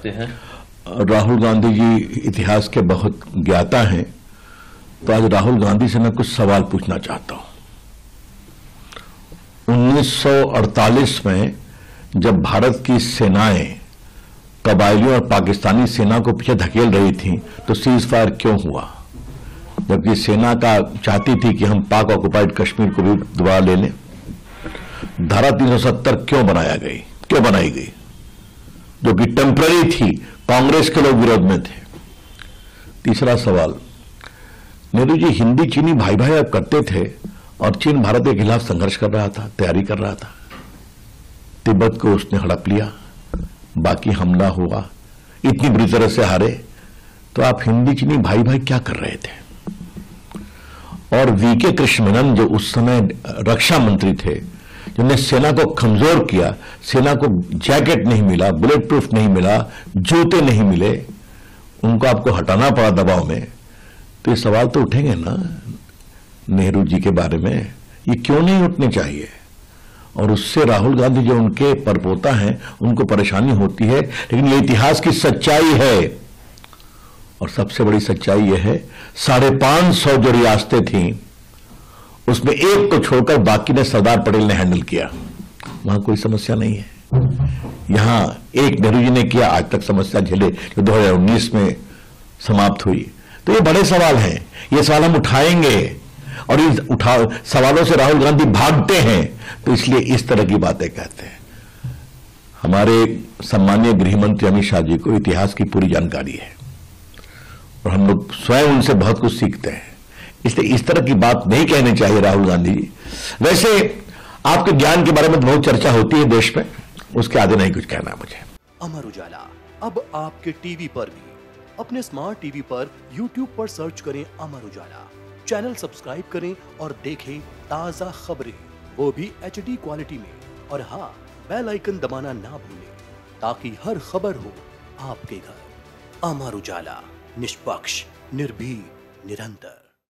राहुल गांधी जी इतिहास के बहुत ज्ञाता हैं तो आज राहुल गांधी से मैं कुछ सवाल पूछना चाहता हूँ। 1948 में जब भारत की सेनाएँ कबायलियों और पाकिस्तानी सेना को पीछे धकेल रही थी तो सीज फायर क्यों हुआ? जबकि सेना का चाहती थी कि हम पाक ऑक्युपाइड कश्मीर को भी दोबारा ले लें। धारा 370 क्यों बनाया गई? क्यों बनाई गई? जो कि टेम्पररी थी, कांग्रेस के लोग विरोध में थे। तीसरा सवाल नेहरू जी हिंदी चीनी भाई भाई अब करते थे और चीन भारत के खिलाफ संघर्ष कर रहा था, तैयारी कर रहा था। तिब्बत को उसने हड़प लिया, बाकी हमला हुआ, इतनी बुरी तरह से हारे तो आप हिंदी चीनी भाई भाई क्या कर रहे थे? और वीके कृष्णमेनन जो उस समय रक्षा मंत्री थे जिन्होंने सेना को कमज़ोर किया, सेना को जैकेट नहीं मिला बुलेट प्रूफ नहीं मिला, जूते नहीं मिले, उनको आपको हटाना पड़ा दबाव में। तो ये सवाल तो उठेंगे ना, नेहरू जी के बारे में। ये क्यों नहीं उठने चाहिए? और उससे राहुल गांधी जो उनके परपोता हैं, उनको परेशानी होती है, लेकिन ये इतिहास की सच्चाई है। और सबसे बड़ी सच्चाई यह है, साढ़े पाँच सौ जो रियासतें थीं। उसमें एक को छोड़कर बाकी ने सरदार पटेल ने हैंडल किया। वहाँ कोई समस्या नहीं है। यहाँ एक नेहरू जी ने किया, आज तक समस्या झेले, जो 2019 में समाप्त हुई। तो ये बड़े सवाल हैं। ये सवाल हम उठाएँगे और इस उठा, सवालों से राहुल गांधी भागते हैं तो इसलिए इस तरह की बातें कहते हैं। हमारे सम्मानीय गृहमंत्री अमित शाह जी को इतिहास की पूरी जानकारी है। और हम लोग स्वयं उनसे बहुत कुछ सीखते हैं। इसलिए इस तरह की बात नहीं कहनी चाहिए राहुल गांधी जी। वैसे आपके ज्ञान के बारे में बहुत चर्चा होती है देश में, उसके आगे नहीं कुछ कहना मुझे। अमर उजाला, अब आपके टीवी पर भी। अपने स्मार्ट टीवी पर यूट्यूब पर सर्च करें अमर उजाला। चैनल सब्सक्राइब करें और देखें ताज़ा खबरें, वो भी HD क्वालिटी में। और हाँ बेल आइकन दबाना ना भूलें, ताकि हर खबर हो आपके घर। अमर उजाला, निष्पक्ष निर्भी निरंतर।